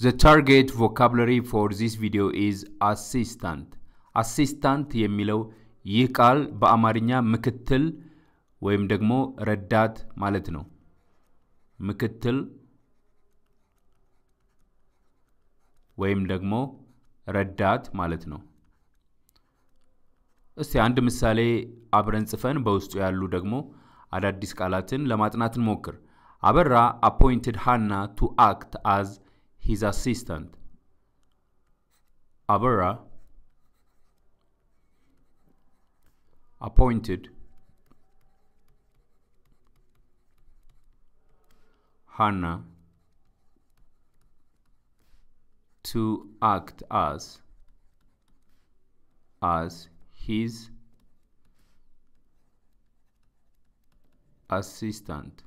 The target vocabulary for this video is assistant. አሲስታንት የሚለው ይህ ቃል በአማርኛ ምክትል ወይም ደግሞ ረዳት ማለት ነው። ምክትል ወይም ደግሞ ረዳት ማለት ነው። እስቲ አንድ ምሳሌ አብረን ጽፈን በውስጡ ያሉ ደግሞ አዳዲስ ቃላትን ለማጥናት እንሞክር። አበራ አፖይንትድ ሃና ቱ አክት አዝ his assistant. Avera appointed Hannah to act as as his assistant.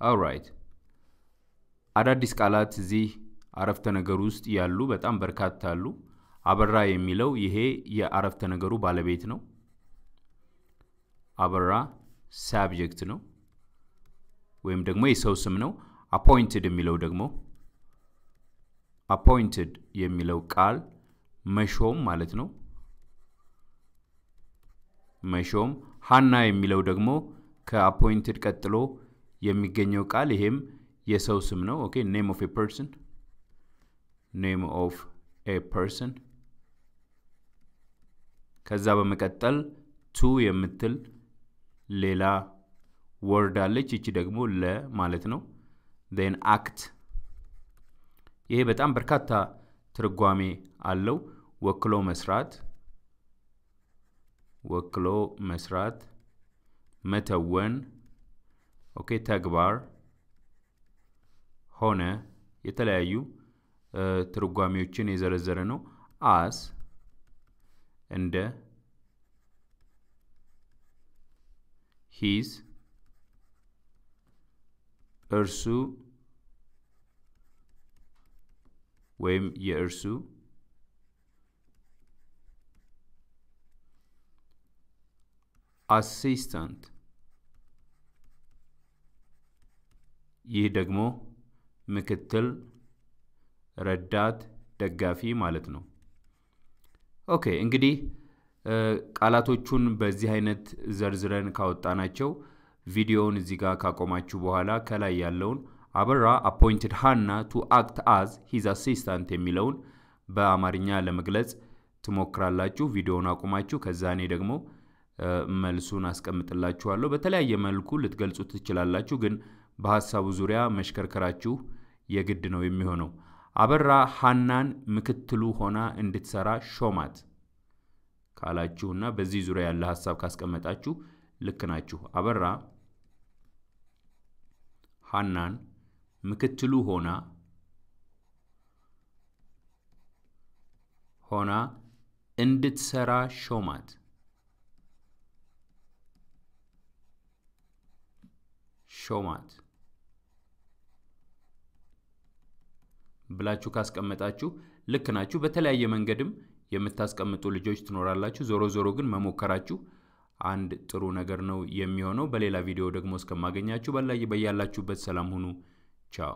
All right. አዳዲስ ቃላት እዚህ አረፍተ ነገር ውስጥ ያሉ በጣም በርካታ አሉ። አበራ የሚለው ይሄ የአረፍተ ነገሩ ባለቤት ነው። አበራ subject ነው ወይም ደግሞ የሰው ስም ነው። appointed የሚለው ደግሞ appointed የሚለው ቃል መሾም ማለት ነው። መሾም። ሃና የሚለው ደግሞ ከ appointed ቀጥሎ የሚገኘው ቃል ይሄም የሰው ስም ነው። okay name of a person name of a person ከዛ በመቀጠል to የምትል ሌላ word አለች። ይቺ ደግሞ ለ ማለት ነው። then act ይሄ በጣም በርካታ ትርጓሜ አለው። ወክሎ መስራት፣ ወክሎ መስራት፣ መተወን፣ okay ተግባር፣ ሆነ የተለያዩ ትርጓሜዎችን የዘረዘረ ነው። as እንደ his እርሱ ወይም የእርሱ assistant ይህ ደግሞ ምክትል ረዳት ደጋፊ ማለት ነው። okay እንግዲህ ቃላቶቹን በዚህ አይነት ዘርዝረን ካወጣናቸው ቪዲዮውን እዚህ ጋር ካቆማችሁ በኋላ ከላይ ያለውን አበራ appointed ሃና to act as his assistant የሚለውን በአማርኛ ለመግለጽ ትሞክራላችሁ። ቪዲዮውን አቁማችሁ ከዛ እኔ ደግሞ መልሱን አስቀምጥላችኋለሁ። በተለያየ መልኩ ልትገልጹ ትችላላችሁ፣ ግን በሀሳቡ ዙሪያ መሽከርከራችሁ የግድ ነው የሚሆነው። አበራ ሃናን ምክትሉ ሆና እንድትሰራ ሾማት ካላችሁና በዚህ ዙሪያ ያለ ሀሳብ ካስቀመጣችሁ ልክ ናችሁ። አበራ ሃናን ምክትሉ ሆና ሆና እንድትሰራ ሾማት። ሾማት ብላችሁ ካስቀመጣችሁ ልክ ናችሁ። በተለያየ መንገድም የምታስቀምጡ ልጆች ትኖራላችሁ። ዞሮ ዞሮ ግን መሞከራችሁ አንድ ጥሩ ነገር ነው የሚሆነው። በሌላ ቪዲዮ ደግሞ እስከማገኛችሁ በላይ በያላችሁበት ሰላም ሁኑ። ቻው